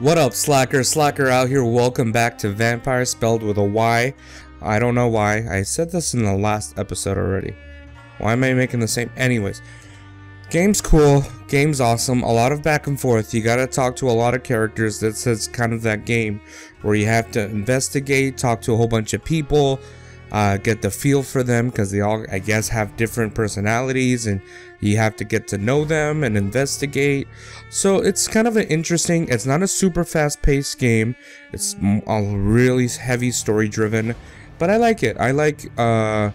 What up, Slacker? Slacker out here. Welcome back to Vampire spelled with a Y. I don't know why. I said this in the last episode already. Why am I making the same? Anyways, game's cool. Game's awesome. A lot of back and forth. You gotta talk to a lot of characters. That's, that's kind of that game where you have to investigate, talk to a whole bunch of people, uh, get the feel for them because they all, I guess, have different personalities and you have to get to know them and investigate. So it's kind of an interesting, it's not a super fast paced game. It's a really heavy story driven, but I like it. I like, uh,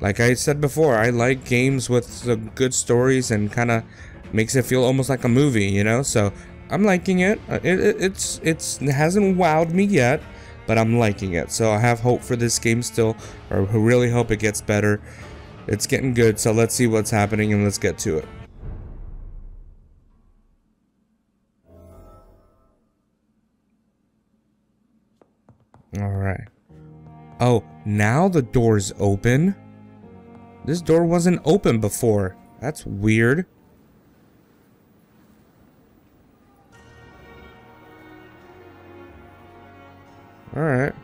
like I said before, I like games with some good stories and kind of makes it feel almost like a movie, you know? So I'm liking it. Uh, it, it it's, it's, it hasn't wowed me yet but I'm liking it. So I have hope for this game still, or really hope it gets better. It's getting good, so let's see what's happening and let's get to it. Alright. Oh, now the door's open? This door wasn't open before. That's weird. Alright.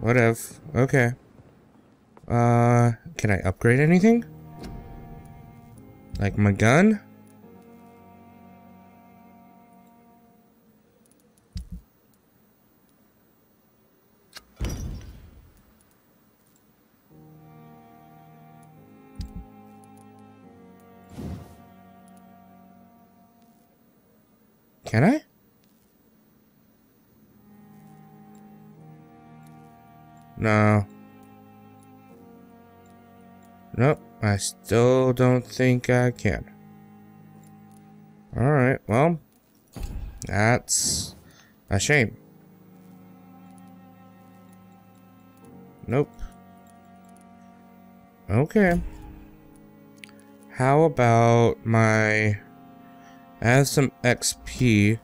Whatever. Okay. Uh, can I upgrade anything? Like my gun? Can I? No. Nope, I still don't think I can. Alright, well, that's a shame. Nope. Okay. How about my... I have some XP.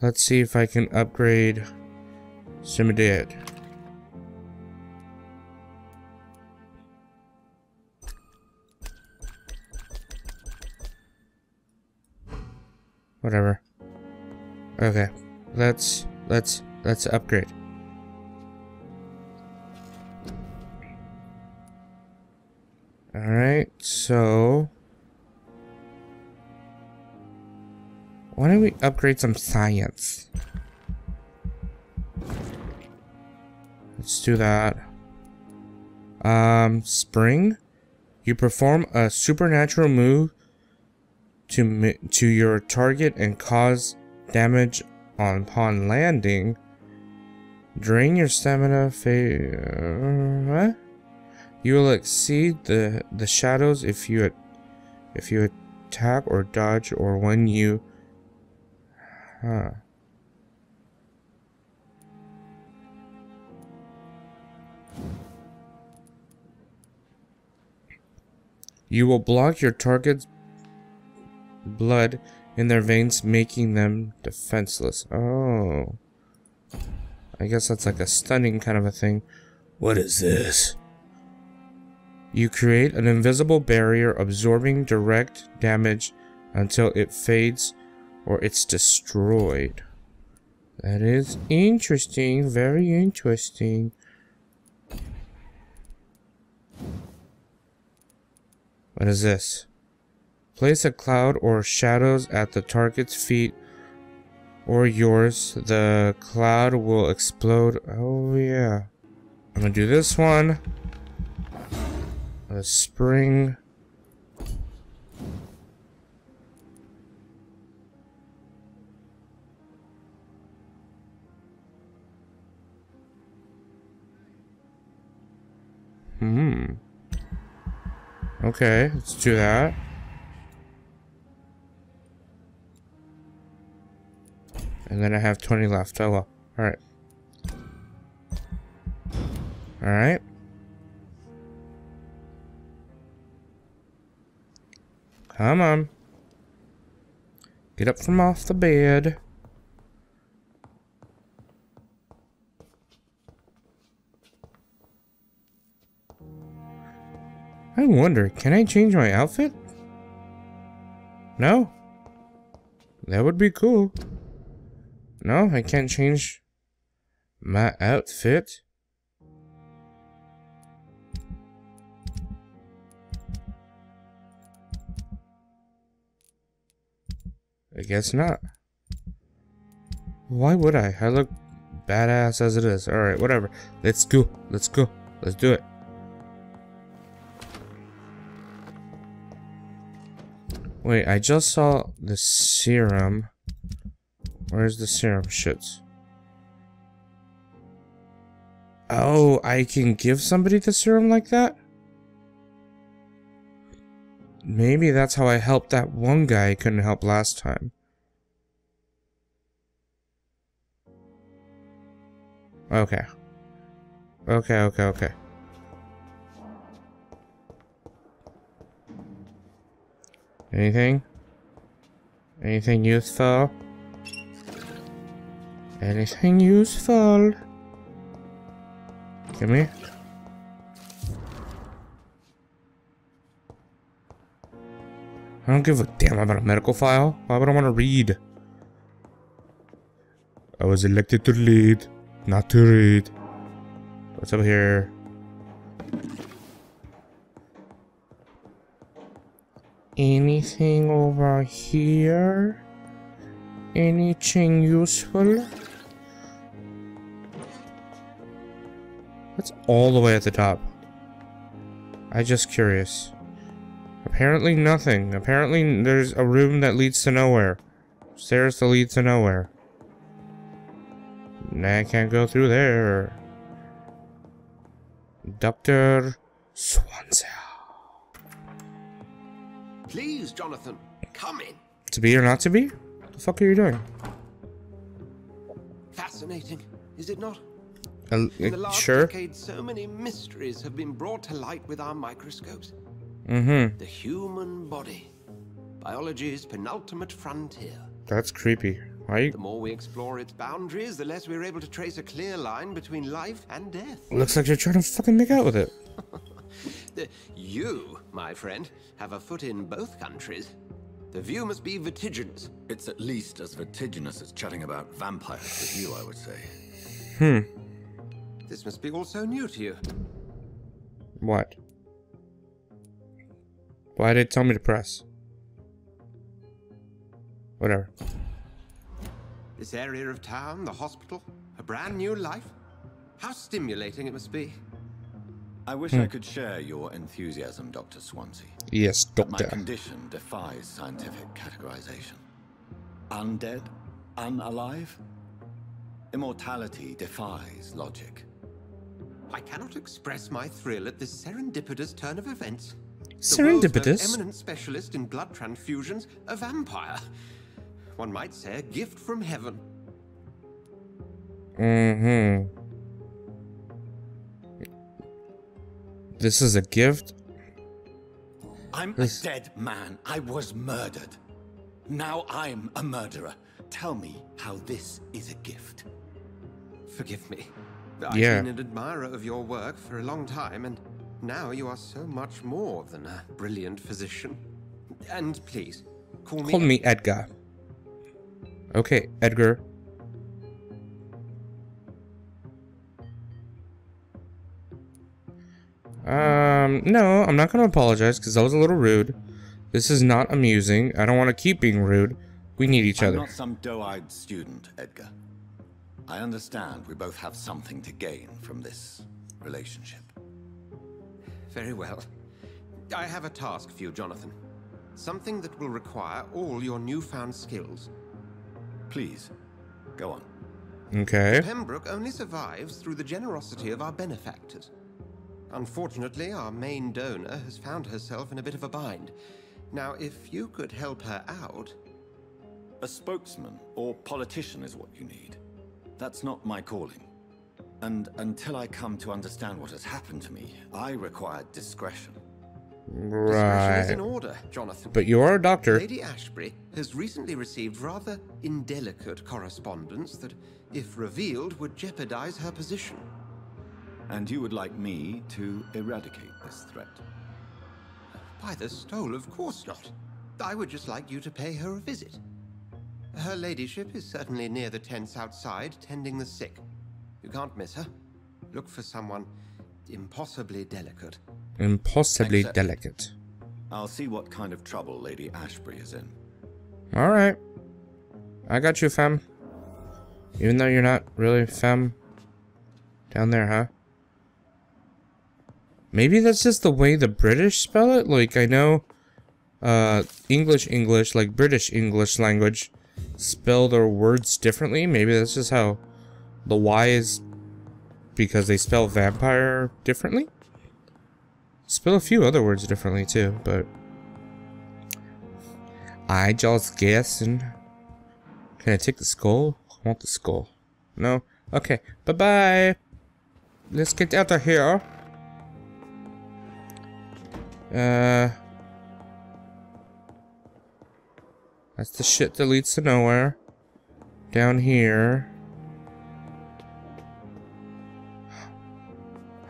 Let's see if I can upgrade some dead. Whatever. Okay. Let's let's let's upgrade. Alright, so why don't we upgrade some science? Do that. Um, spring. You perform a supernatural move to to your target and cause damage on upon landing. Drain your stamina. What? You will exceed the the shadows if you if you attack or dodge or when you. Huh. You will block your target's blood in their veins, making them defenseless. Oh. I guess that's like a stunning kind of a thing. What is this? You create an invisible barrier absorbing direct damage until it fades or it's destroyed. That is interesting, very interesting. What is this? Place a cloud or shadows at the target's feet or yours. The cloud will explode. Oh, yeah. I'm gonna do this one. A spring. Hmm. Okay, let's do that. And then I have 20 left. Oh well. Alright. Alright. Come on. Get up from off the bed. I wonder, can I change my outfit? No? That would be cool. No, I can't change my outfit. I guess not. Why would I? I look badass as it is. Alright, whatever. Let's go. Let's go. Let's do it. Wait, I just saw the serum. Where's the serum shits? Oh, I can give somebody the serum like that? Maybe that's how I helped that one guy I couldn't help last time. Okay. Okay, okay, okay. Anything? Anything useful? Anything useful? Give me. I don't give a damn about a medical file. Why would I want to read? I was elected to lead, not to read. What's up here? Anything over here? Anything useful? That's all the way at the top. I just curious. Apparently nothing. Apparently there's a room that leads to nowhere. Stairs that lead to nowhere. Nah, I can't go through there. Dr. Swansea. Please, Jonathan, come in. To be or not to be? What the fuck are you doing? Fascinating, is it not? Uh, In the uh, last sure. decade, so many mysteries have been brought to light with our microscopes. Mm-hmm. The human body, biology's penultimate frontier. That's creepy. Why. The more we explore its boundaries, the less we're able to trace a clear line between life and death. Looks like you're trying to fucking make out with it. The- you, my friend, have a foot in both countries. The view must be vertiginous. It's at least as vertiginous as chatting about vampires with you, I would say. Hmm. This must be all so new to you. What? Why did it tell me to press? Whatever. This area of town, the hospital, a brand new life. How stimulating it must be. I wish I could share your enthusiasm, Dr. Swansea. Yes, But my condition defies scientific categorization. Undead? Unalive? Immortality defies logic. I cannot express my thrill at this serendipitous turn of events. The world's Serendipitous? eminent specialist in blood transfusions, a vampire. One might say a gift from heaven. Mm-hmm. This is a gift? I'm This- a dead man. I was murdered. Now I'm a murderer. Tell me how this is a gift. Forgive me. I've Yeah. been an admirer of your work for a long time, and now you are so much more than a brilliant physician. And please, call me. Call me Edgar. Okay, Edgar. Um, no, I'm not gonna apologize because that was a little rude. This is not amusing. I don't want to keep being rude. We need each I'm other. not some doe-eyed student, Edgar. I understand we both have something to gain from this relationship. Very well. I have a task for you, Jonathan. Something that will require all your newfound skills. Please, go on. Okay. Pembroke only survives through the generosity of our benefactors. Unfortunately, our main donor has found herself in a bit of a bind. Now, if you could help her out, A spokesman or politician is what you need. That's not my calling. And until I come to understand what has happened to me, I require discretion. discretion is Right. in order, Jonathan. But you are a doctor. Lady Ashbury has recently received rather indelicate correspondence that, if revealed, would jeopardize her position. And you would like me to eradicate this threat. By the stole, of course not. I would just like you to pay her a visit. Her ladyship is certainly near the tents outside, tending the sick. You can't miss her. Look for someone impossibly delicate. Impossibly Thanks, sir. delicate. I'll see what kind of trouble Lady Ashbury is in. Alright. I got you, fam. Even though you're not really fam. Down there, huh? Maybe that's just the way the British spell it? Like, I know... Uh, English English, like British English language, spell their words differently. Maybe that's just how the Y is because they spell vampire differently. Spell a few other words differently too, but I just guessing. Can I take the skull? I want the skull. No? Okay. Bye bye. Let's get out of here. Uh. That's the shit that leads to nowhere. Down here.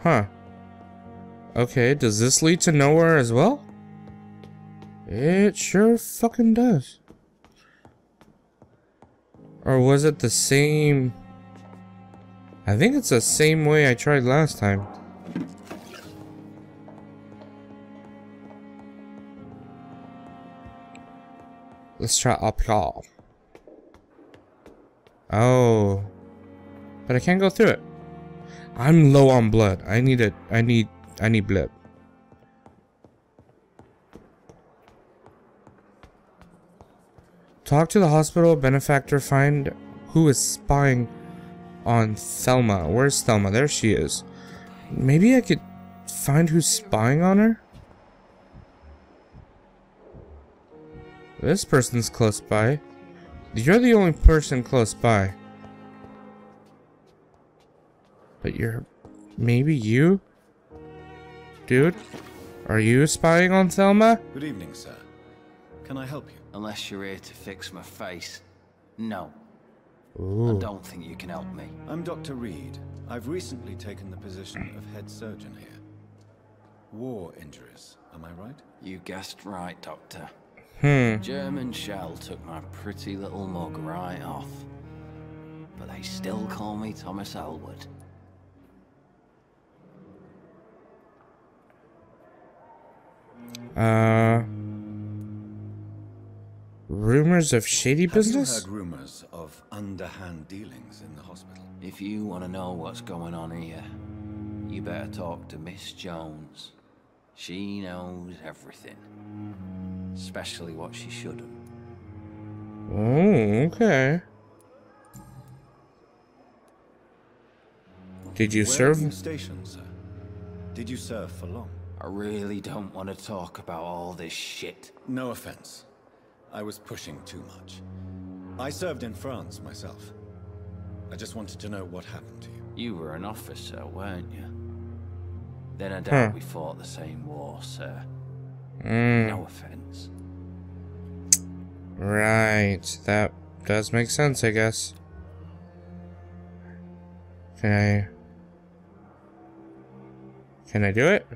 Huh. Okay, does this lead to nowhere as well? It sure fucking does. Or was it the same... I think it's the same way I tried last time. Let's try up here. Oh. But I can't go through it. I'm low on blood. I need it. I need I need blood. Talk to the hospital benefactor. Find who is spying on Thelma. Where's Thelma? There she is. Maybe I could find who's spying on her? This person's close by. You're the only person close by. But you're... Maybe you? Dude? Are you spying on Thelma? Good evening, sir. Can I help you? Unless you're here to fix my face. No, I don't think you can help me. I'm Dr. Reid. I've recently taken the position of head surgeon here. War injuries, am I right? You guessed right, Doctor. Hmm. German shell took my pretty little mug right off. But they still call me Thomas Elwood. Uh... Rumors of shady Have business? you heard rumors of underhand dealings in the hospital? If you want to know what's going on here, you better talk to Miss Jones. She knows everything. Especially what she shouldn't. Oh, okay. Did you Where serve? Are you stationed, sir? Did you serve for long? I really don't want to talk about all this shit. No offense. I was pushing too much. I served in France myself. I just wanted to know what happened to you. You were an officer, weren't you? Then I Huh. doubt we fought the same war, sir. Mm, No offense. right. That does make sense, I guess. Can I... Can I do it?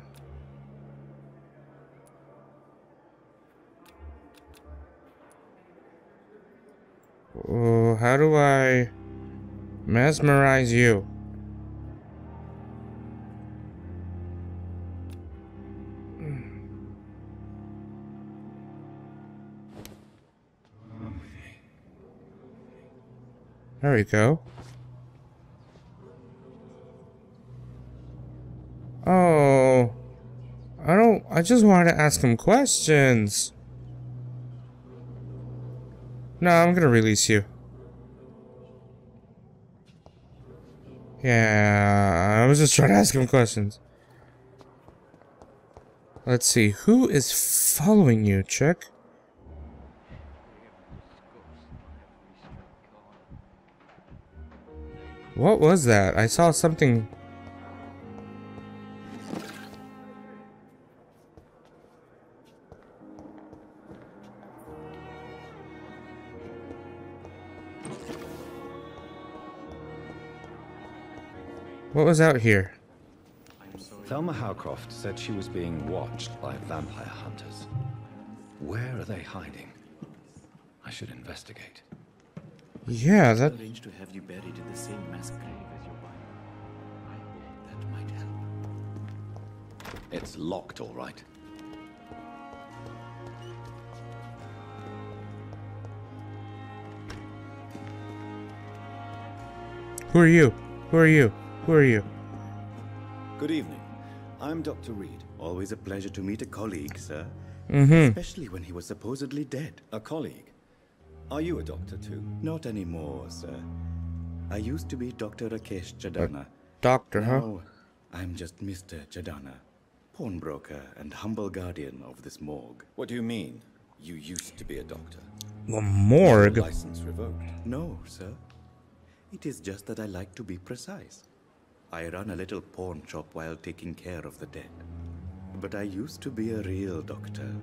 Oh, how do I mesmerize you? There we go. Oh. I don't, I just wanted to ask him questions. No, I'm gonna release you. Yeah, I was just trying to ask him questions. Let's see, who is following you, Check. What was that? I saw something. What was out here? Thelma Howcroft said she was being watched by vampire hunters. Where are they hiding? I should investigate. Yeah, that. Arrange to have you buried in the same mass grave as your wife. I hope that might help. It's locked, all right. Who are you? Who are you? Who are you? Good evening. I'm Dr. Reid. Always a pleasure to meet a colleague, sir. Mm-hmm. Especially when he was supposedly dead. A colleague. Are you a doctor too? Not anymore, sir. I used to be Dr. Rakesh Chadana. Doctor, huh? Now, I'm just Mr. Chadana, pawnbroker and humble guardian of this morgue. What do you mean? You used to be a doctor. The morgue. License revoked. No, sir. It is just that I like to be precise. I run a little pawn shop while taking care of the dead. But I used to be a real doctor.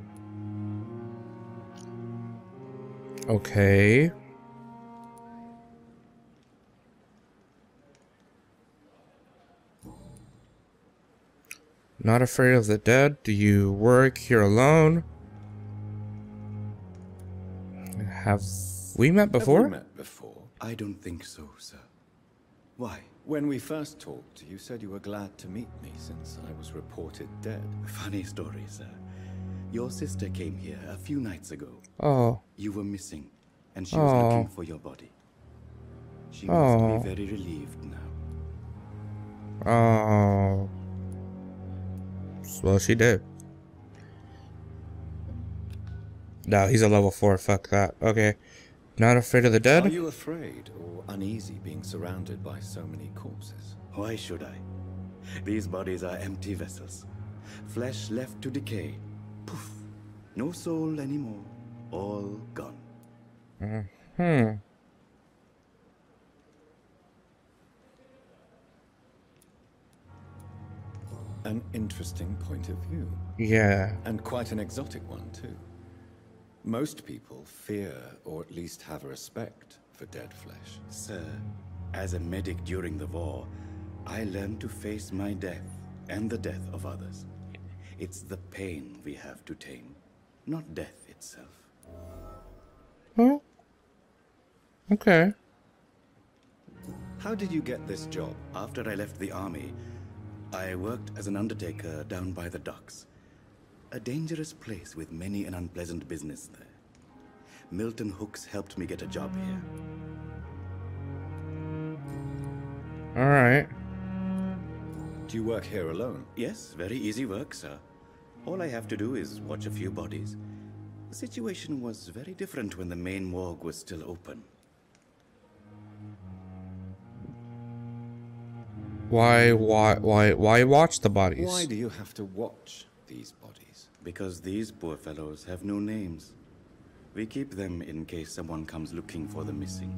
Okay. Not afraid of the dead? Do you work here alone? Have we met Have we met before? I don't think so, sir. Why? When we first talked, you said you were glad to meet me since I was reported dead. Funny story, sir. Your sister came here a few nights ago. Oh, You were missing, and she was Oh. looking for your body. She must Oh. be very relieved now. oh. Well, she did. No, he's a level 4. Fuck that. Okay. Not afraid of the dead? Are you afraid or uneasy being surrounded by so many corpses? Why should I? These bodies are empty vessels. Flesh left to decay. Poof. No soul anymore. All gone. Hmm. An interesting point of view. Yeah. And quite an exotic one, too. Most people fear, or at least have a respect, for dead flesh. Sir, as a medic during the war, I learned to face my death and the death of others. It's the pain we have to tame, not death itself. Oh. Okay. How did you get this job? After I left the army, I worked as an undertaker down by the docks. A dangerous place with many an unpleasant business there. Milton Hooks helped me get a job here. Alright. Do you work here alone? Yes, very easy work, sir. All I have to do is watch a few bodies. The situation was very different when the main morgue was still open. Why, why, why, why watch the bodies? Why do you have to watch these bodies? Because these poor fellows have no names. We keep them in case someone comes looking for the missing.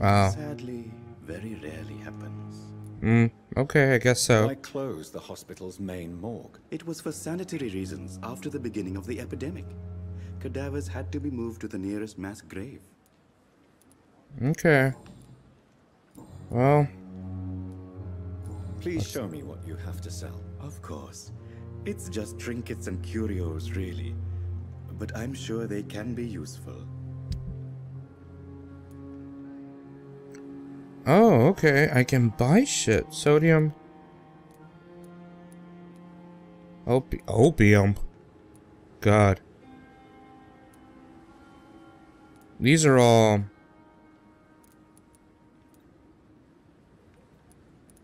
Oh. Sadly, very rarely happens. Mm, okay, I guess so. Why close the hospital's main morgue? It was for sanitary reasons after the beginning of the epidemic. Cadavers had to be moved to the nearest mass grave. Okay. Well, Please show me what you have to sell. Of course. It's just trinkets and curios, really. But I'm sure they can be useful. Oh, okay. I can buy shit. Sodium. Opi opium. God. These are all.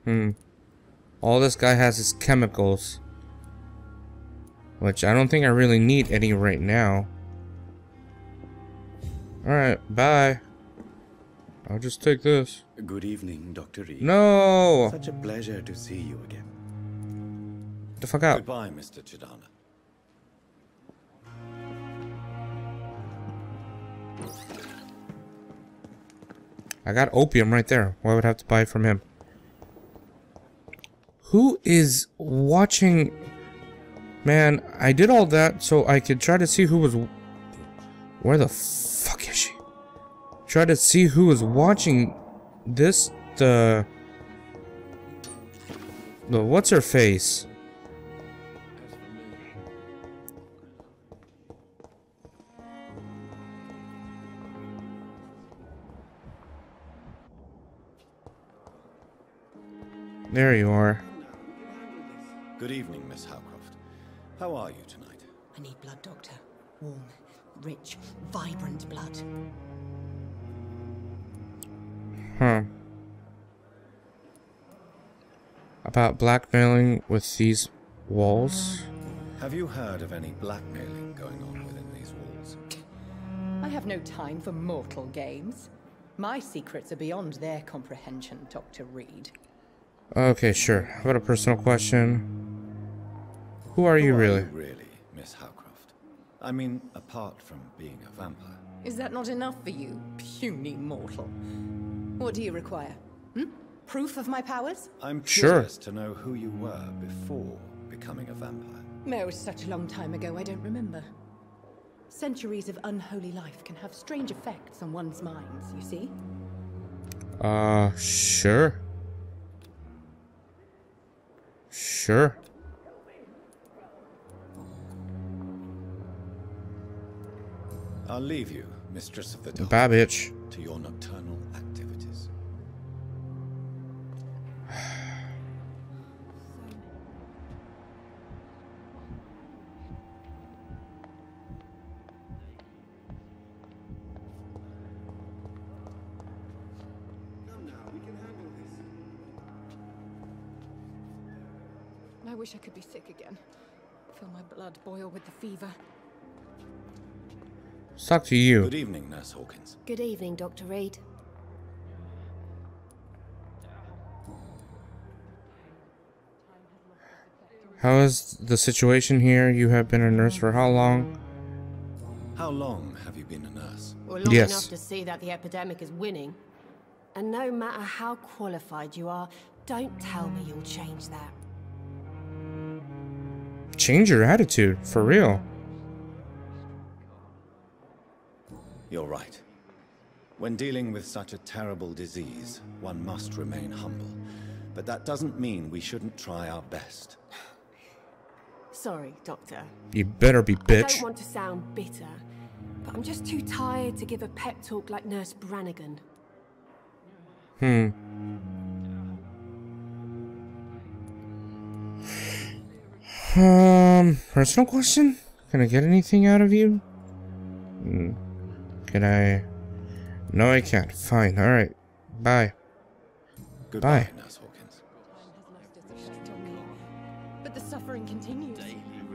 Hmm. All this guy has is chemicals. Which I don't think I really need any right now. Alright, bye. I'll just take this. Good evening, Dr. Reid. No! Such a pleasure to see you again. The fuck out. Goodbye, Mr. Chidana. I got opium right there. Why would I have to buy it from him? Who is watching? Man, I did all that so I could try to see who was. Where the fuck is she? try to see who is watching this, the... the what's her face? There you are. Good evening, Miss Howcroft. How are you tonight? I need blood, Doctor. Warm, rich, vibrant blood. Huh. About blackmailing with these walls? Have you heard of any blackmailing going on within these walls? I have no time for mortal games. My secrets are beyond their comprehension, Dr. Reid. Okay, sure. How about a personal question? Who are you Who really? really, Miss Howcroft? I mean, apart from being a vampire. Is that not enough for you, puny mortal? What do you require? Hmm? Proof of my powers? I'm Sure. curious to know who you were before becoming a vampire. No, it was such a long time ago, I don't remember. Centuries of unholy life can have strange effects on one's minds, you see? Uh, sure. Sure. I'll leave you, Mistress of the Dark, Babbage. to your nocturnal activities. Blood boil with the fever. Let's talk to you. Good evening, Nurse Hawkins. Good evening, Dr. Reid. How is the situation here? You have been a nurse for how long? How long have you been a nurse? Well, long Yes. enough to see that the epidemic is winning. And no matter how qualified you are, don't tell me you'll change that. Change your attitude, for real. You're right. When dealing with such a terrible disease, one must remain humble. But that doesn't mean we shouldn't try our best. Sorry, Doctor. You better be bitch. I don't want to sound bitter, but I'm just too tired to give a pep talk like Nurse Brannigan. Hmm. Um, personal question? Can I get anything out of you? Hmm. Can I? No, I can't. Fine. All right. Bye. Goodbye, Bye. Nurse Hawkins. But the suffering continues.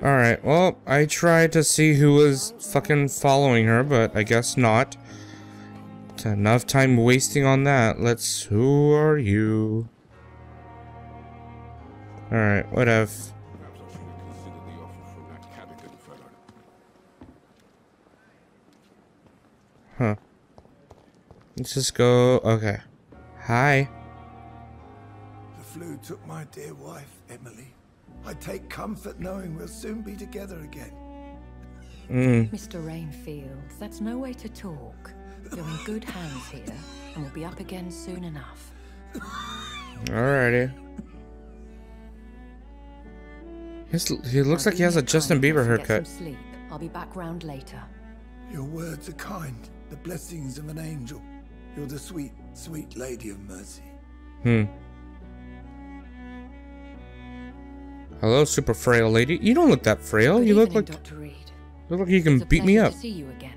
All right. Well, I tried to see who was fucking following her, but I guess not. It's enough time wasting on that. Let's. Who are you? All right. Whatever. Perhaps Let's just go. Okay. Hi. The flu took my dear wife, Emily. I take comfort knowing we'll soon be together again. Mm. Mr. Rainfield, that's no way to talk. You're in good hands here, and we'll be up again soon enough. Alrighty. He's, he looks Now like he has a Justin kindness Bieber and get haircut. some sleep. I'll be back round later. Your words are kind, the blessings of an angel. You're the sweet, sweet lady of mercy. Hmm. Hello, super frail lady. You don't look that frail. Good you look evening, like Dr. Reid. look like you can It's a beat me up. To see you again.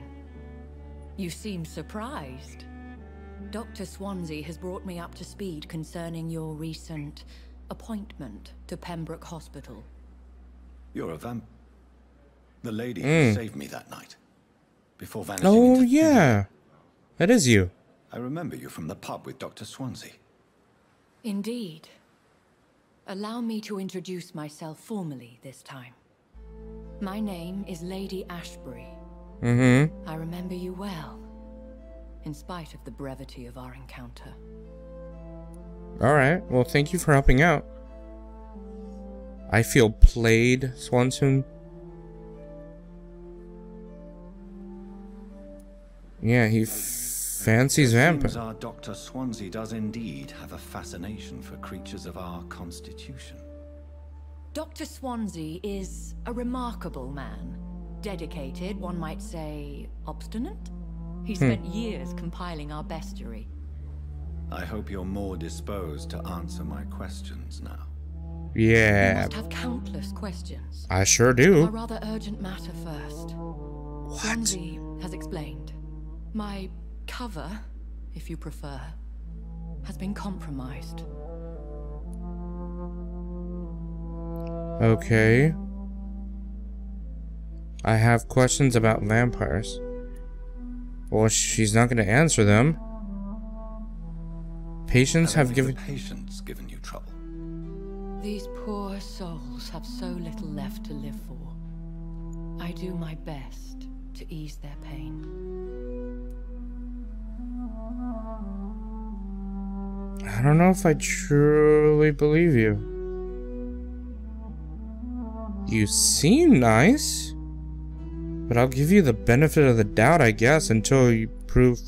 You seem surprised. Dr. Swansea has brought me up to speed concerning your recent appointment to Pembroke Hospital. You're a vamp. The lady Mm. who saved me that night. Before vanishing Oh into... yeah, that is you. I remember you from the pub with Dr. Swansea. Indeed. Allow me to introduce myself formally this time. My name is Lady Ashbury. Mm-hmm. I remember you well, in spite of the brevity of our encounter. All right. Well, thank you for helping out. I feel played, Swanson. Yeah, he f- fancies Seems vampire. our Dr. Swansea does indeed have a fascination for creatures of our constitution. Dr. Swansea is a remarkable man. Dedicated, one might say, obstinate? He hmm. spent years compiling our bestiary. I hope you're more disposed to answer my questions now. You Yeah, must have countless questions. I sure do. A rather urgent matter first. What? Swansea has explained. My cover, if you prefer, has been compromised. Okay. I have questions about vampires. Well, she's not going to answer them. Patients have any given. patients given you trouble? These poor souls have so little left to live for. I do my best to ease their pain. I don't know if I truly believe you. You seem nice, but I'll give you the benefit of the doubt, I guess, until you prove.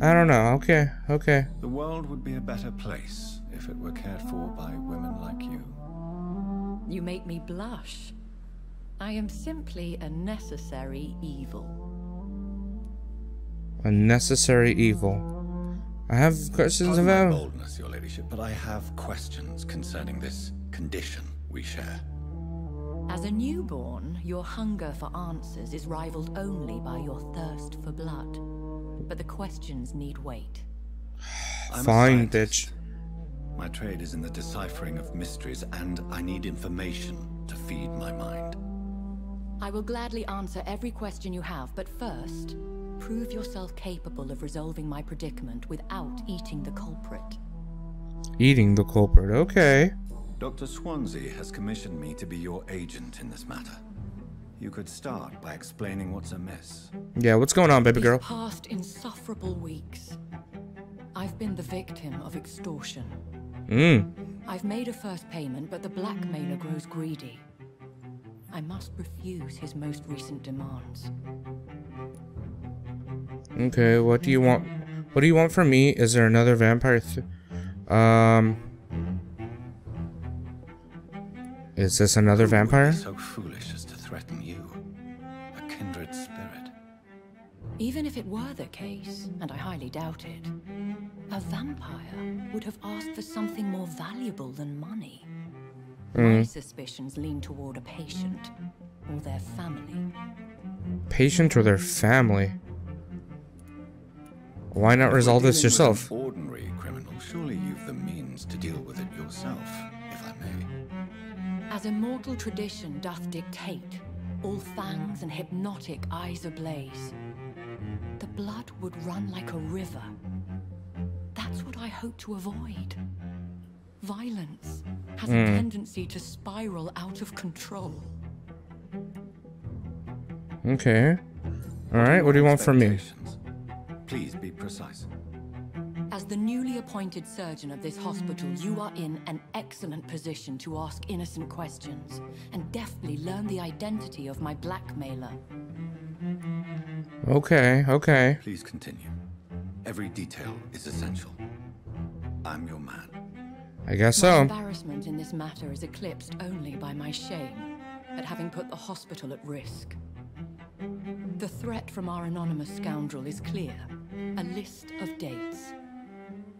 I don't know. Okay, okay. The world would be a better place if it were cared for by women like you. You make me blush. I am simply a necessary evil. A necessary evil. I have questions Pardon my about. boldness, your ladyship, but I have questions concerning this condition we share. As a newborn, your hunger for answers is rivaled only by your thirst for blood. But the questions need wait. I'm a Fine, bitch. My trade is in the deciphering of mysteries, and I need information to feed my mind. I will gladly answer every question you have, but first, prove yourself capable of resolving my predicament without eating the culprit. Eating the culprit. Okay. Dr. Swansea has commissioned me to be your agent in this matter. You could start by explaining what's amiss. Yeah, what's going on, baby These girl? past insufferable weeks, I've been the victim of extortion. Mmm. I've made a first payment, but the blackmailer grows greedy. I must refuse his most recent demands. Okay, what do you want? What do you want from me? Is there another vampire? Th um. Is this another Who would be vampire? So foolish as to threaten you, a kindred spirit. Even if it were the case, and I highly doubt it, a vampire would have asked for something more valuable than money. My suspicions lean toward a patient or their family. Patient or their family? Why not resolve this dealing with an yourself? ordinary criminal, surely you've the means to deal with it yourself, if I may. As immortal tradition doth dictate, all fangs and hypnotic eyes ablaze, the blood would run like a river. That's what I hope to avoid. Violence has a hmm. tendency to spiral out of control. Okay. Alright, what do you want from me? Expectations. Please be precise. As the newly appointed surgeon of this hospital, you are in an excellent position to ask innocent questions and deftly learn the identity of my blackmailer. Okay, okay. Please continue. Every detail is essential. I'm your man. I guess My so. embarrassment in this matter is eclipsed only by my shame at having put the hospital at risk. The threat from our anonymous scoundrel is clear. A list of dates.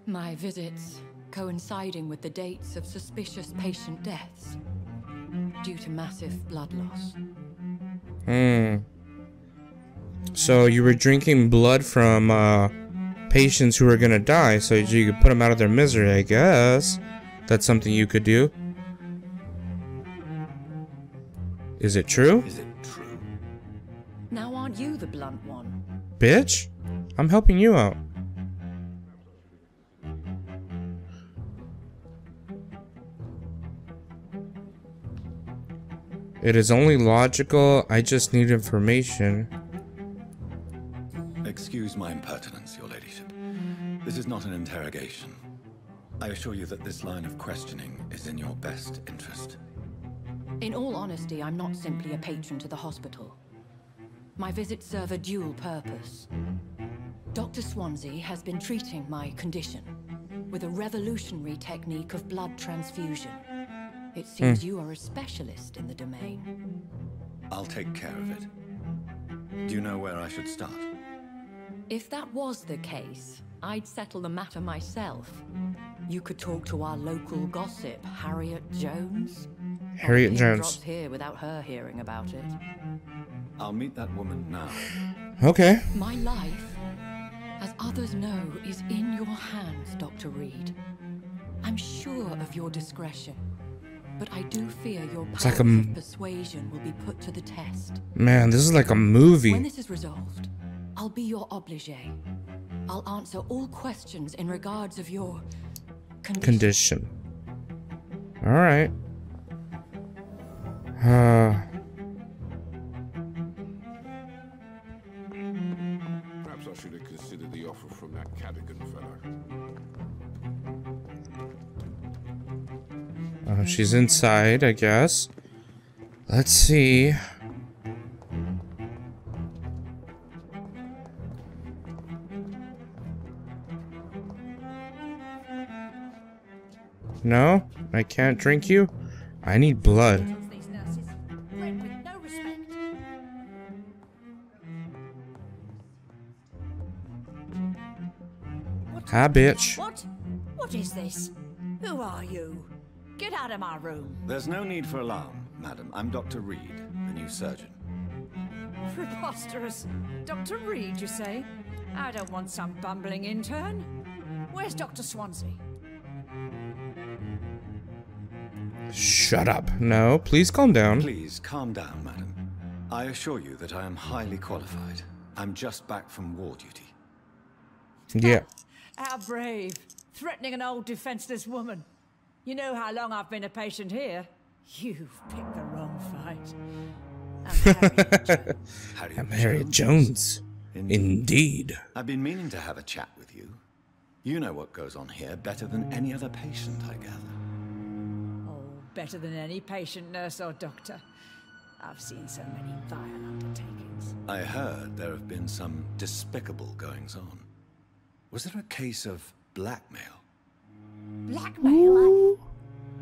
My visits coinciding with the dates of suspicious patient deaths due to massive blood loss. Hmm. So you were drinking blood from uh, patients who were gonna die, so you could put them out of their misery. I guess that's something you could do. Is it true, Is it true? Now aren't you the blunt one? bitch? I'm helping you out. It is only logical. I just need information. Excuse my impertinence, your ladyship. This is not an interrogation. I assure you that this line of questioning is in your best interest. In all honesty, I'm not simply a patron to the hospital. My visits serve a dual purpose. Dr. Swansea has been treating my condition with a revolutionary technique of blood transfusion. It seems hmm. you are a specialist in the domain. I'll take care of it. Do you know where I should start? If that was the case, I'd settle the matter myself. You could talk to our local gossip, Harriet Jones. Harriet Jones. drops here without her hearing about it. I'll meet that woman now. Okay. My life, as others know, is in your hands, Dr. Reid. I'm sure of your discretion, but I do fear your It's like a m- of persuasion will be put to the test. Man, this is like a movie. When this is resolved, I'll be your obligé. I'll answer all questions in regards of your condition. Condition. Alright. Uh, she's inside, I guess. Let's see. No, I can't drink you. I need blood. Hi, bitch. What? What is this? Who are you? Get out of my room. There's no need for alarm, madam. I'm Dr. Reid, the new surgeon. Preposterous. Dr. Reid, you say? I don't want some bumbling intern. Where's Dr. Swansea? Shut up. No, please calm down. Please calm down, madam. I assure you that I am highly qualified. I'm just back from war duty. Yeah. Ah, How brave. Threatening an old defenseless woman. You know how long I've been a patient here? You've picked the wrong fight. I'm Harriet Jones. Harriet I'm Harriet Jones. Indeed. I've been meaning to have a chat with you. You know what goes on here better than any other patient, I gather. Oh, better than any patient, nurse, or doctor. I've seen so many vile undertakings. I heard there have been some despicable goings on. Was there a case of blackmail? Blackmail?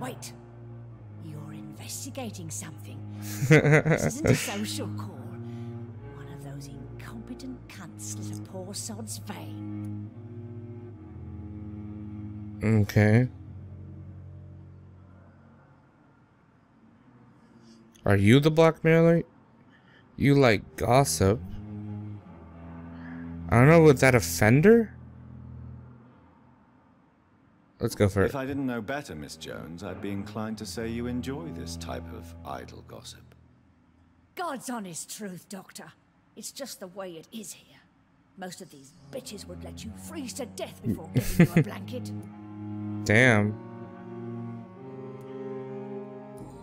I... Wait. You're investigating something. this isn't a social call. One of those incompetent cunts lit a poor sod's vein. Okay. Are you the blackmailer? You like gossip? I don't know, with that offender? Let's go for it. If I didn't know better, Miss Jones, I'd be inclined to say you enjoy this type of idle gossip. God's honest truth, Doctor. It's just the way it is here. Most of these bitches would let you freeze to death before giving you a blanket. Damn.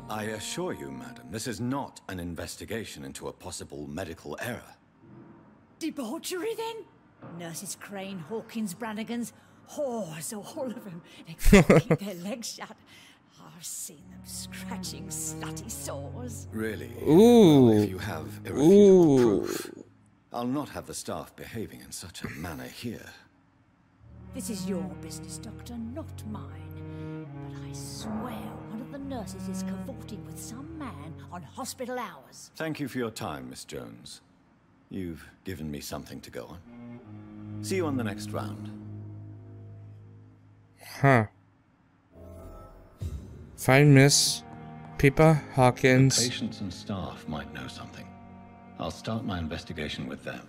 I assure you, madam, this is not an investigation into a possible medical error. Debauchery, then? Nurses Crane, Hawkins, Brannigans, Oh, whores, all of them. They can't keep their legs shut. I've seen them scratching slutty sores. Really? Ooh. Well, if you have irrefutable Ooh. proof, I'll not have the staff behaving in such a manner here. This is your business, Doctor, not mine. But I swear one of the nurses is cavorting with some man on hospital hours. Thank you for your time, Miss Jones. You've given me something to go on. See you on the next round. Huh. Find Miss Pippa Hawkins. The Patients and staff might know something. I'll start my investigation with them.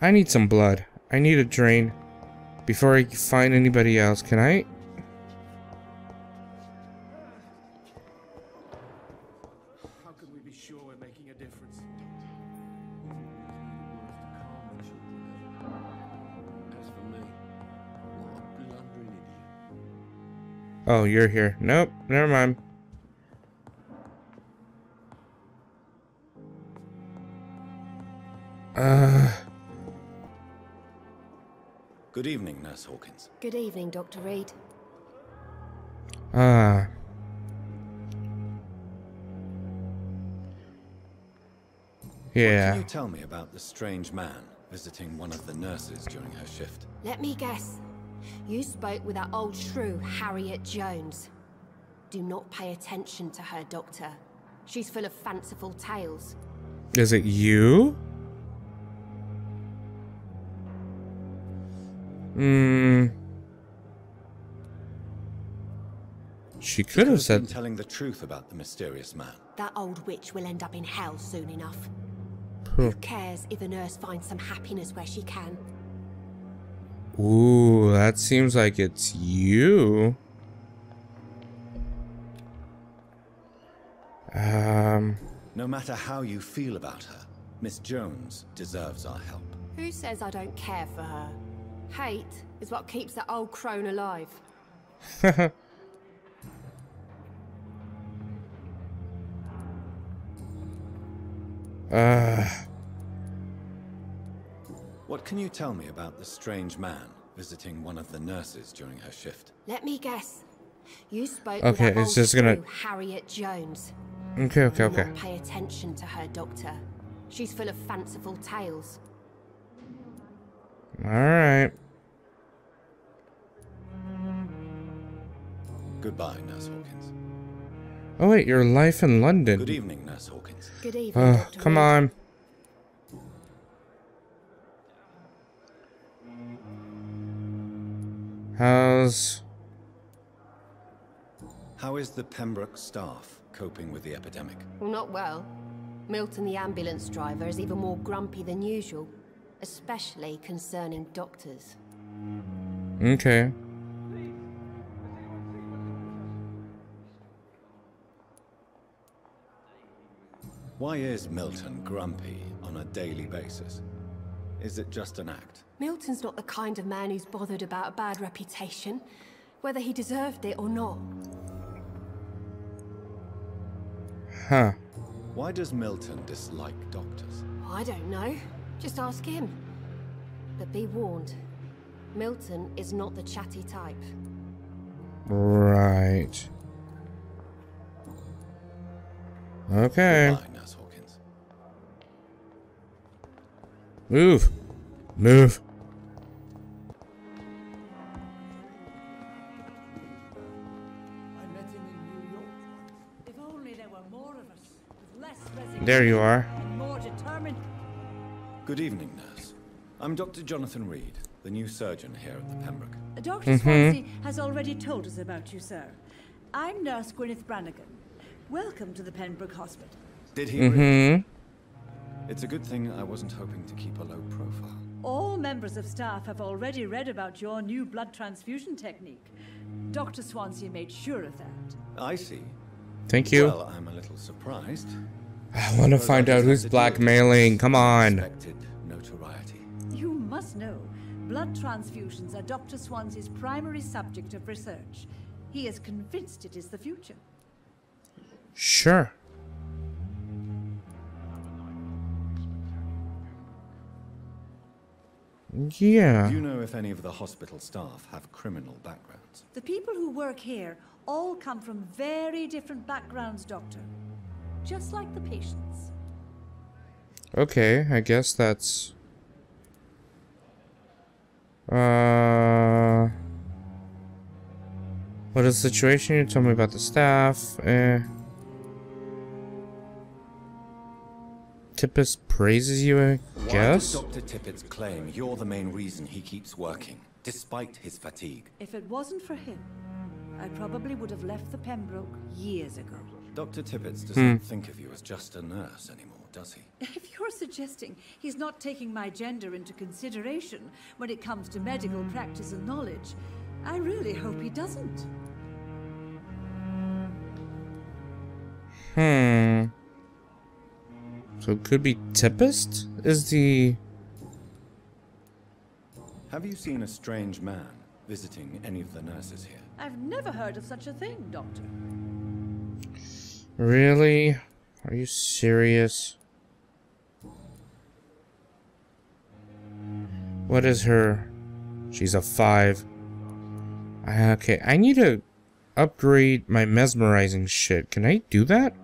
I need some blood. I need a drain. Before I find anybody else, can I? Oh, you're here. Nope, never mind. Uh, Good evening, Nurse Hawkins. Good evening, Dr. Reid. uh. What Yeah. can you tell me about the strange man visiting one of the nurses during her shift? Let me guess. You spoke with that old shrew, Harriet Jones. Do not pay attention to her, Doctor. She's full of fanciful tales. Is it you? Hmm. She could have Been said. telling the truth about the mysterious man. That old witch will end up in hell soon enough. Huh. Who cares if the nurse finds some happiness where she can? Ooh, that seems like it's you. Um. No matter how you feel about her, Miss Jones deserves our help. Who says I don't care for her? Hate is what keeps that old crone alive. uh. What can you tell me about the strange man visiting one of the nurses during her shift? Let me guess. You spoke Okay, with it's just gonna- Harriet Jones. Okay, okay, okay. Not pay attention to her, Doctor. She's full of fanciful tales. Alright. Goodbye, Nurse Hawkins. Oh, wait, your life in London. Good evening, Nurse Hawkins. Good evening, Dr. come Reid. on. How's. How is the Pembroke staff coping with the epidemic? Well, not well. Milton, the ambulance driver, is even more grumpy than usual, especially concerning doctors. Okay. Why is Milton grumpy on a daily basis? Is it just an act? Milton's not the kind of man who's bothered about a bad reputation, whether he deserved it or not. Huh. Why does Milton dislike doctors? I don't know. Just ask him. But be warned, Milton is not the chatty type. Right. Okay. Less Move. There you are. and more determined. Good evening, Nurse. I'm Dr. Jonathan Reid, the new surgeon here at the Pembroke. Dr. Mhm. Swansea has already told us about you, sir. I'm Nurse Gwyneth Brannigan. Welcome to the Pembroke Hospital. Did he? Mm-hmm. It's a good thing I wasn't hoping to keep a low profile. All members of staff have already read about your new blood transfusion technique. Dr. Swansea made sure of that. I see. Thank you. Well, I'm a little surprised. I want to find out who's have to deal with blackmailing. Come on. Expected notoriety. You must know, blood transfusions are Dr. Swansea's primary subject of research. He is convinced it is the future. Sure. Yeah. Do you know if any of the hospital staff have criminal backgrounds? The people who work here all come from very different backgrounds, Doctor. Just like the patients. Okay, I guess that's. Uh. What is the situation? You tell me about the staff. Eh. Tippis praises you, I guess? Why guess? does Dr. Tippett's claim you're the main reason he keeps working, despite his fatigue? If it wasn't for him, I probably would have left the Pembroke years ago. Dr. Tippett Hmm. doesn't think of you as just a nurse anymore, does he? If you're suggesting he's not taking my gender into consideration when it comes to medical practice and knowledge, I really hope he doesn't. Hmm. So it could be Tippist? Is the. Have you seen a strange man visiting any of the nurses here? I've never heard of such a thing, Doctor. Really? Are you serious? What is her? She's a five. Ah, Okay, I need to upgrade my mesmerizing shit. Can I do that?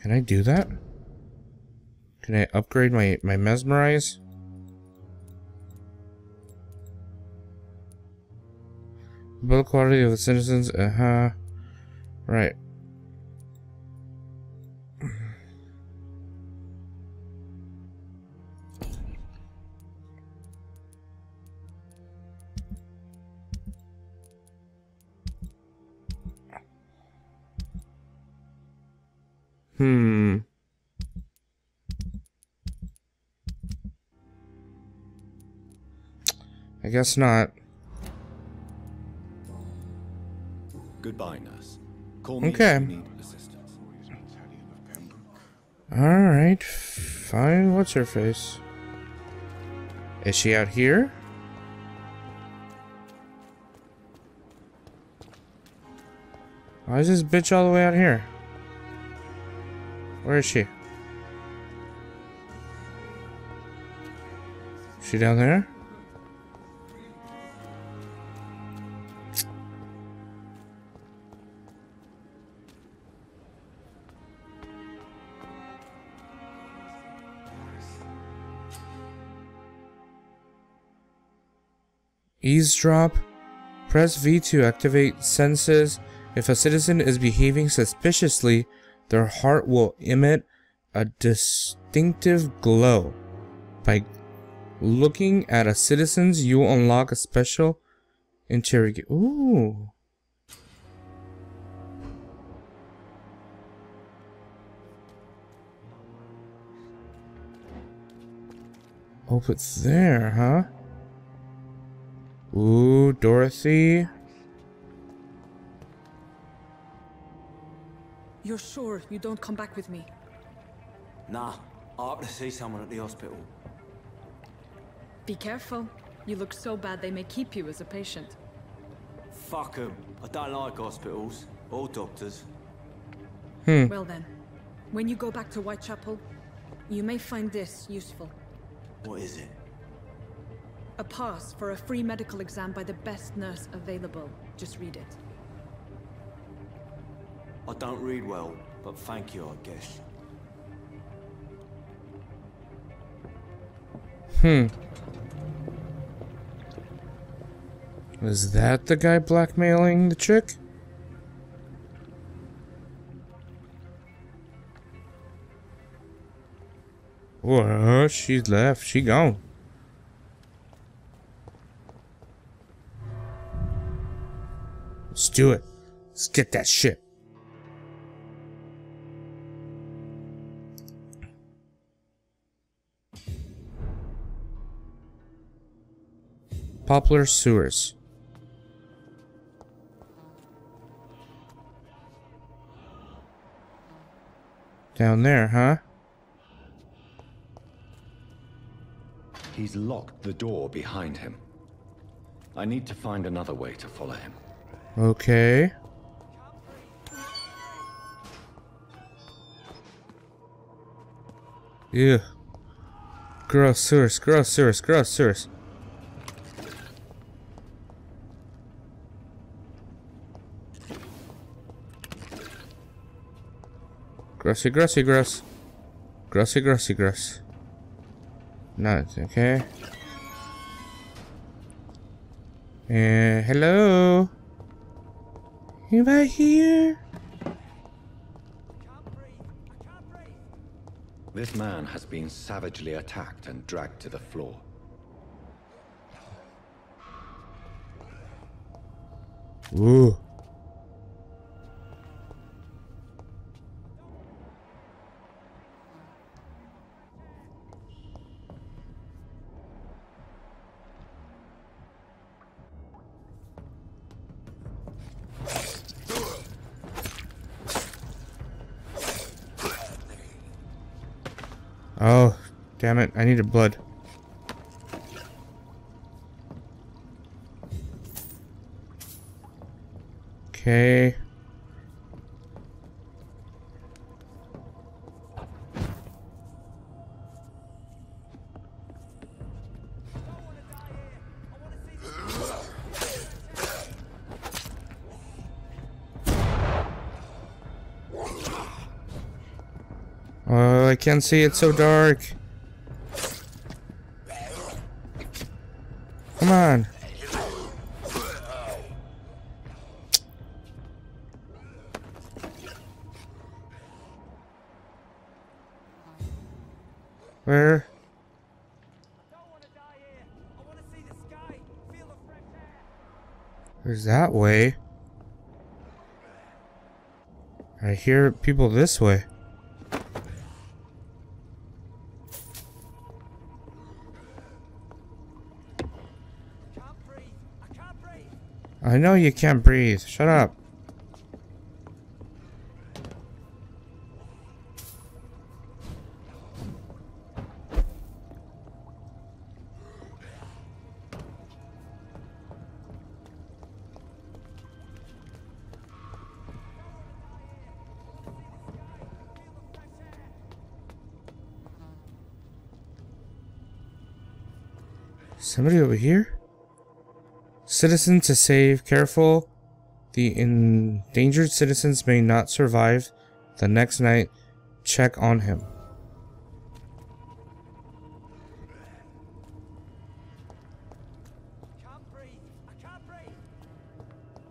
Can I do that? Can I upgrade my, my mesmerize? Build quality of the citizens, uh-huh. Right. Hmm. I guess not. Goodbye, nurse. Call me Okay. if you need assistance. Alright, fine. What's her face? Is she out here? Why is this bitch all the way out here? Where is she? She down there? Eavesdrop. Press V to activate senses. If a citizen is behaving suspiciously, their heart will emit a distinctive glow. By looking at a citizen's, you unlock a special interrogate. Ooh. Oh, it's there, huh? Ooh, Dorothy. You're sure you don't come back with me? Nah, I have to see someone at the hospital. Be careful. You look so bad they may keep you as a patient. Fuck them. I don't like hospitals. Or doctors. Hmm. Well then, when you go back to Whitechapel, you may find this useful. What is it? A pass for a free medical exam by the best nurse available. Just read it. I don't read well, but thank you, I guess. Hmm. Was that the guy blackmailing the chick? What? She left. She gone. Let's do it. Let's get that shit. Poplar sewers. Down there, huh? He's locked the door behind him. I need to find another way to follow him. Okay. Yeah. Gross sewers, gross sewers, gross sewers. Grossy, grassy, grass. Grassy, grassy, grass. Nice, okay. Uh, hello? Anybody here? This man has been savagely attacked and dragged to the floor. Ooh. Damn it. I needed blood. Okay. Oh, I can't see. It's so dark. Where? Where's that way? I hear people this way. I know you can't breathe. Shut up. Citizen to save. Careful. The endangered citizens may not survive the next night. Check on him.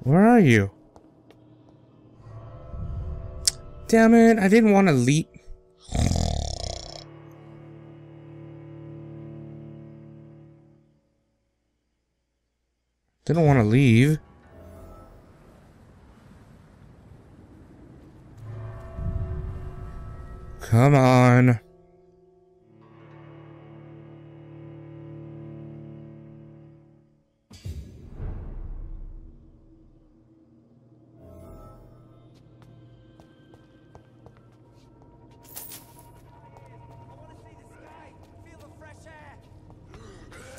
Where are you? Damn it, I didn't want to leap. Didn't want to leave. Come on.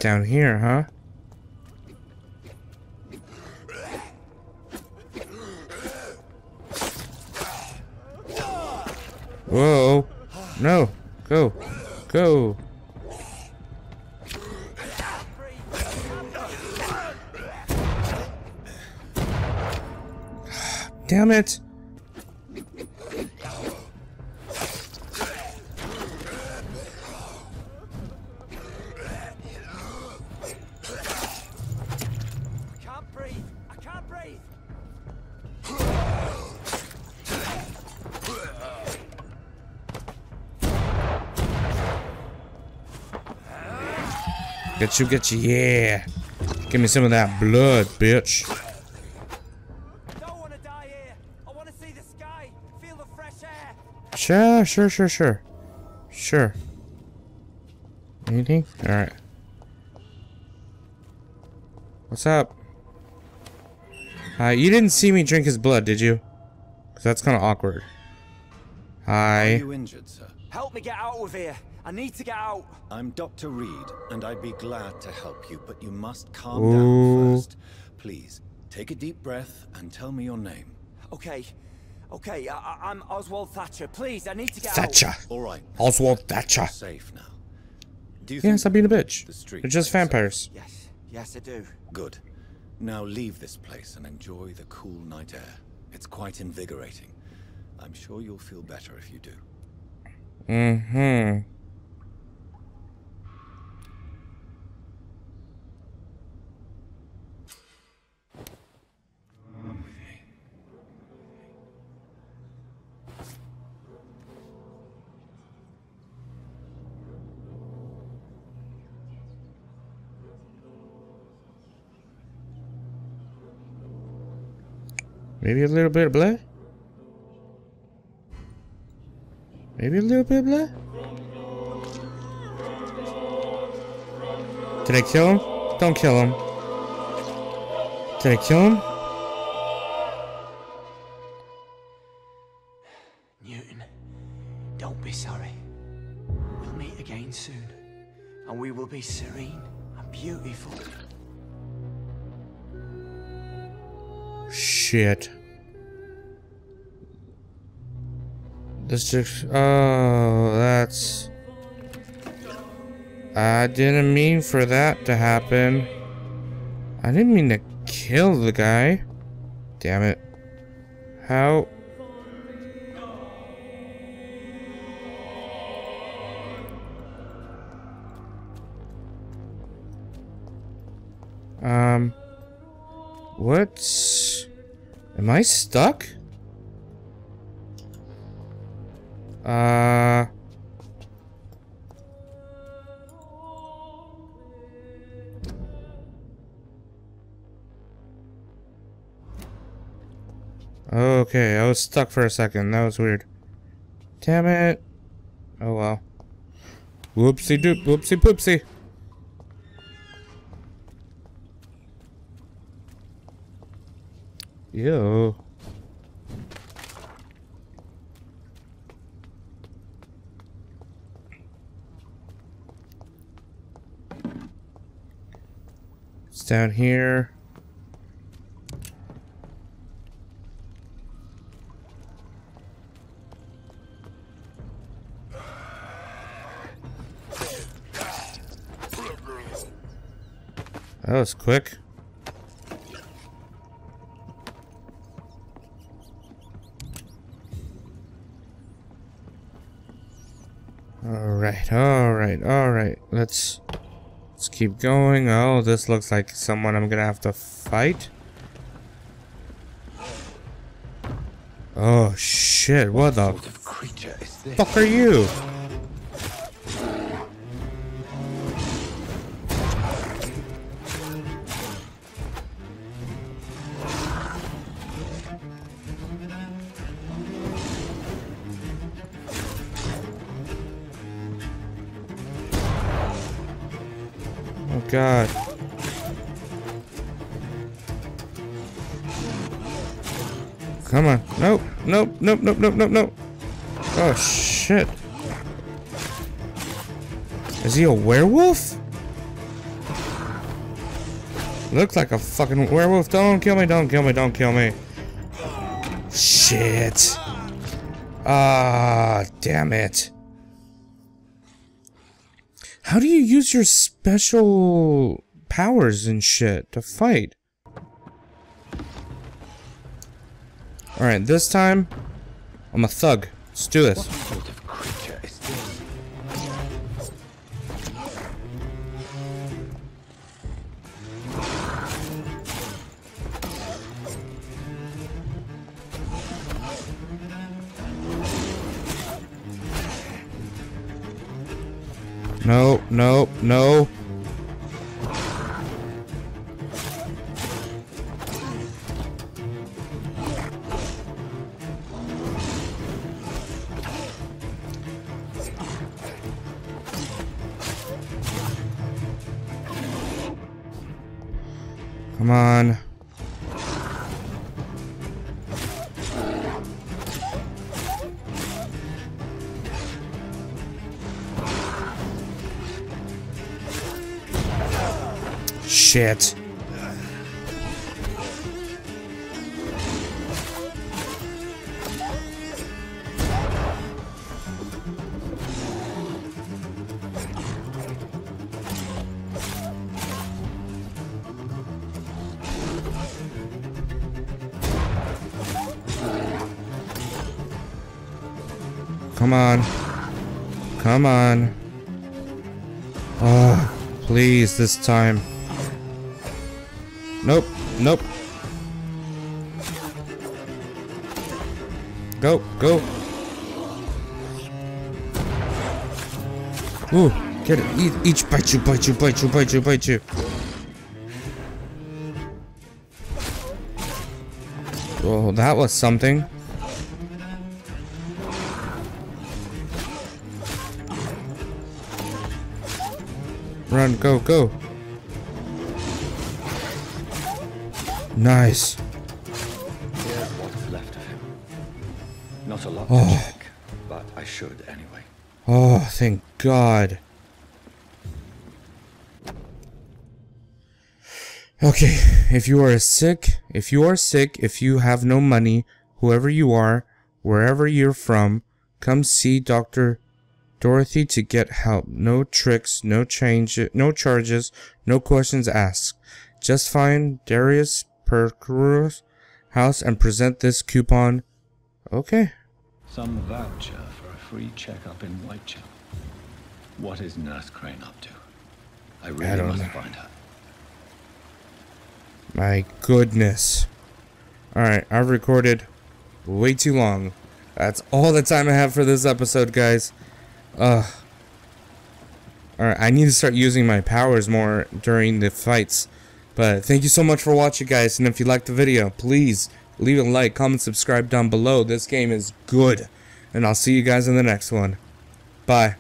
Down here, huh? Whoa. No. Go. Go. Get you, get you, yeah. Give me some of that blood, bitch. Sure, sure, sure, sure. Sure. Anything? Alright. What's up? Hi, you didn't see me drink his blood, did you? Because that's kind of awkward. Hi. Are you injured, sir? Help me get out of here. I need to get out. I'm Dr. Reid, and I'd be glad to help you, but you must calm Ooh. down first. Please, take a deep breath and tell me your name. Okay. Okay, I, I- I'm Oswald Thatcher. Please, I need to get Thatcher. out. All right. Oswald Thatcher. Safe now. Do you Yeah, think stop being a bitch. the They're just plays vampires. Yes, yes, I do. Good. Now leave this place and enjoy the cool night air. It's quite invigorating. I'm sure you'll feel better if you do. Mm-hmm. Maybe a little bit blood? Maybe a little bit blood? Did I kill him? Don't kill him. Did I kill him? Oh, that's. I didn't mean for that to happen. I didn't mean to kill the guy. Damn it. How? Um. What? Am I stuck? Uh, okay, I was stuck for a second. That was weird. Damn it. Oh well. Whoopsie doop, whoopsie poopsie. Ew. Down here. That was quick. Alright, alright, alright. Let's let's keep going. Oh, this looks like someone I'm gonna have to fight. Oh shit, what the fuck are you? Nope. Nope. Nope. Nope. Nope. Oh shit. Is he a werewolf? Looks like a fucking werewolf. Don't kill me. Don't kill me. Don't kill me. Shit. Ah, damn it. How do you use your special powers and shit to fight? Alright, this time, I'm a thug. Let's do this. No, no, no. On. Shit. Come on. Come on. Oh, please this time. Nope. Nope. Go. Go. Ooh. Get it. Eat, each bite you, bite you, bite you, bite you, bite you. Oh, that was something. Go, go. Nice. Here's what's left of him. Not a lot Oh. to check, but I should anyway. Oh, thank God. Okay, if you are sick, if you are sick, if you have no money, whoever you are, wherever you're from, come see Dr. Dorothy to get help. No tricks, no change, no charges, no questions asked. Just find Darius Percur's house and present this coupon. Okay. Some voucher for a free checkup in Whitechapel. What is Nurse Crane up to? I really don't must know. find her. My goodness. Alright, I've recorded way too long. That's all the time I have for this episode, guys. Ugh. Alright, I need to start using my powers more during the fights. But thank you so much for watching, guys. And if you liked the video, please Leave a like, comment, subscribe down below. This game is good. And I'll see you guys in the next one. Bye.